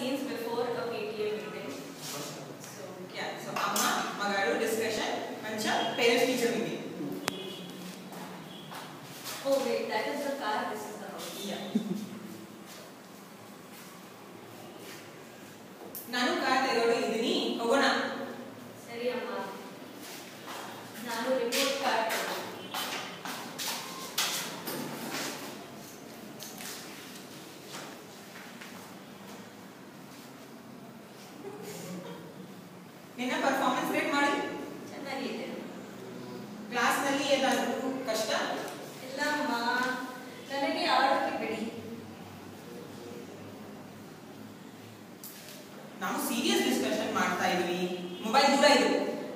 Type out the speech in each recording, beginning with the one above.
scenes before a PTA meeting. So yeah, so Amma, Magaru discussion, Mancha, parents teacher meeting. Oh wait, that is the car, this is the house. Yeah. ನಾನು car ತೆಗೆದು ಇದ್ದೀನಿ ಹೋಗೋಣ ಸರಿ ಅಮ್ಮ ನಾನು report card ಏನಾದರೂ ಕಷ್ಟ? ಇಲ್ಲಮ್ಮ ನನಗೆ ಆಡೋಕೆ ಬಿಡಿ. ನಾವು ಸೀರಿಯಸ್ ಡಿಸ್ಕಷನ್ ಮಾಡ್ತಾ ಇದ್ವಿ. ಮೊಬೈಲ್ ದೂರ ಇರು.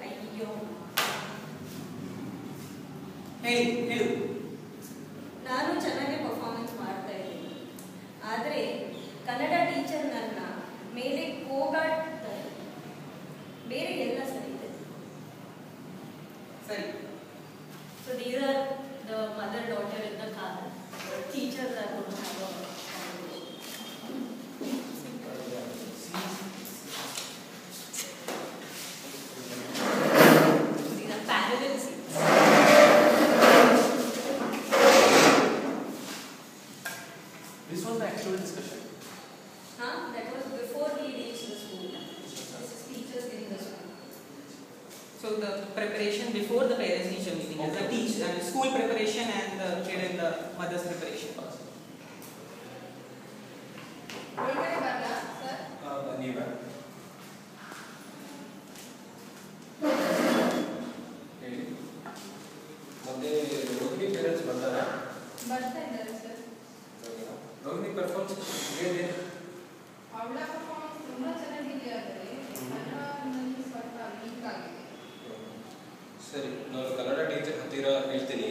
ಅಯ್ಯೋ. ಹೇಳಿ ಹೇಳು. ನಾನು ಚೆನ್ನಾಗಿ ಪರ್ಫಾರ್ಮೆನ್ಸ್ ಮಾಡ್ತಾ ಇದ್ದೀನಿ. ಆದರೆ ಕನ್ನಡ ಟೀಚರ್ ನನ್ನ ಮೇಲೆ ಕೋಗಾಡ್ತಾರೆ ಬೇರೆ ಎಲ್ಲ ಸರಿ ಇದೆ. ಸರಿ. So these are the mother-daughter in the car. The teachers are going to have a This was the actual discussion. Huh? That was before he reached this So the preparation before the parents teacher meeting is the Okay. teach uh, school preparation and the kid and the mother's preparation. ಒಳಗಡೆ ಬರಲಾ sir ಬನ್ನಿ ma'am ಹೇಳಿ ಮತ್ತೆ Rohini parents ಬರ್ತಾರಾ ಬರ್ತಾ ಇದ್ದಾರೆ sir Rohini performance ಹೇಗೆ ಅವಳ ಪರ್ಫಾರ್ಮೆನ್ಸ್ ತುಂಬಾ ಚೆನ್ನಾಗಿದೆ ಆದರೆ ಹೇಳ್ತೀನಿ.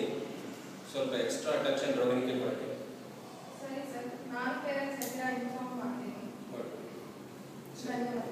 ಸ್ವಲ್ಪ ಎಕ್ಸ್ಟ್ರಾ ಅಟೆನ್ಷನ್ ರೋಗಿನಿಗೆ ಕೊಡಿ ಸರಿ ಸರ್. ನಾನು ಪೇರೆಂಟ್ಸ್ ಹತ್ರ ಇನ್ಫಾರ್ಮ್ ಮಾಡ್ತೀನಿ. ಧನ್ಯವಾದ.